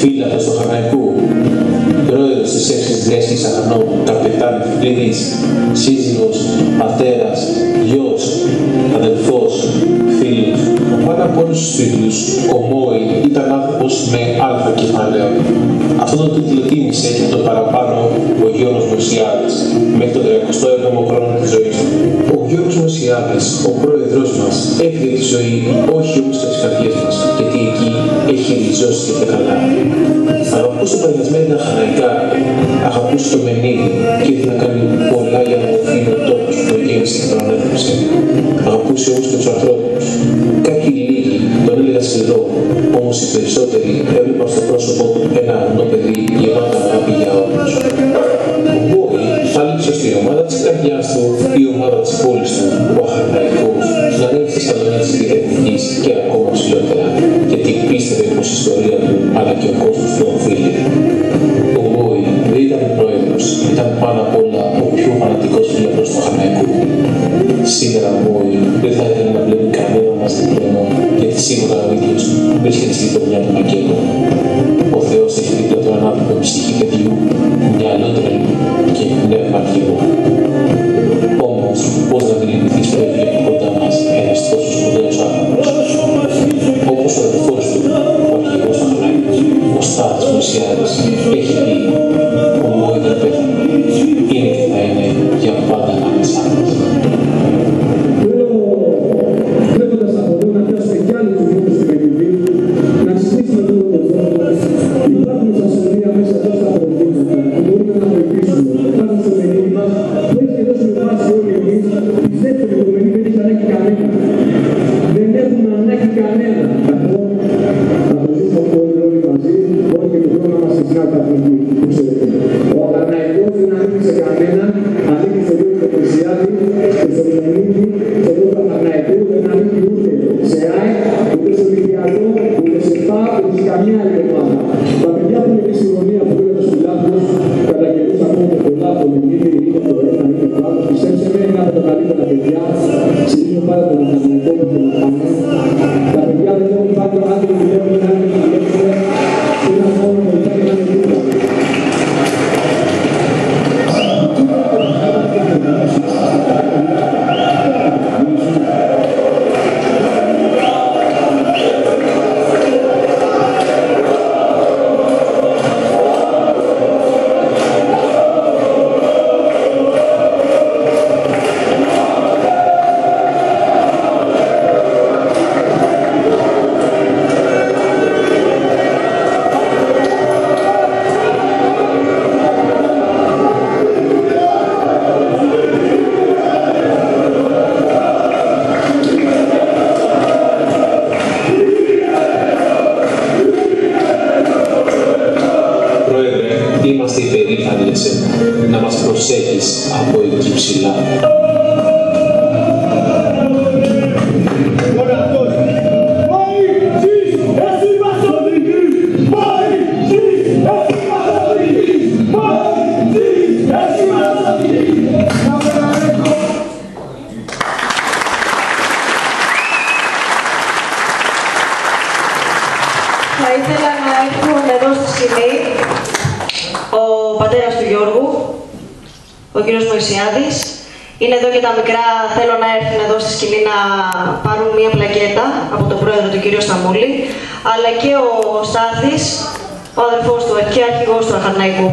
φύλακα του Χαναϊκού, πρόεδρος της Έξι Λέσχη Αγανών, καπετάν σύζυγος, πατέρας, γιος, αδελφός, αδελφό, φίλο. Πάνω από όλους τους φίλους, ο Μόη ήταν άνθρωπος με αλφα κεφαλαίο. Αυτό το τίτλο τίμησε και το παραπάνω ο Γιώργος Μωσιάδη, μέχρι τον 37ο χρόνο της ζωής του. Ο Γιώργος Μωσιάδης, ο πρόεδρός μας, έφυγε τη ζωή όχι όμως στις καρδιές μας, γιατί εκεί έχει ριζώσει και τα καλά. Αγαπούσε παλιασμένα χαραϊκά, αγαπούσε το μενίδι και ήθελε να κάνει πολλά για να οφείλει ο τόπος που το γέννησε και τον ανέθεψε. Αγαπούσε όμως και τους ανθρώπους. Κάποιοι λίγοι τον έλεγαν σκληρό, όμως οι περισσότεροι έβλεπαν στο πρόσωπό του ένα αγνό παιδί γεμάτο αγάπη για όλους. Ο Μπόι πάλεψε στην ομάδα της καρδιάς του, η ομάδα της πόλης του, σκαλονιά της Ιδιωτικής και ακόμα ψηλότερα, γιατί πίστευε πως η ιστορία του αλλά και ο κόσμος του οφείλει. Ο Μπόι δεν ήταν πρόεδρος, ήταν πάνω απ' όλα ο πιο φανατικός φίλος του Αχαρναϊκού. Σήμερα ο Μπόι δεν θα ήθελε να βλέπει κανένα μας διπλανό, γιατί σίγουρα ο ίδιος βρίσκεται στη γειτονιά του Μακέδου. Ο Στάθης Μουσιάδης, έχει χρόνο μας προσέχεις από εκεί ψηλά. Θα ήθελα να έρθουν εδώ στη σκηνή ο πατέρας του Γιώργου, ο κύριος Μωυσιάδης. Είναι εδώ και τα μικρά, θέλω να έρθουν εδώ στη σκηνή να πάρουν μία πλακέτα από τον πρόεδρο του κύριο Σταμούλη, αλλά και ο Στάθης, ο αδερφός του και αρχηγός του Αχαρναϊκού.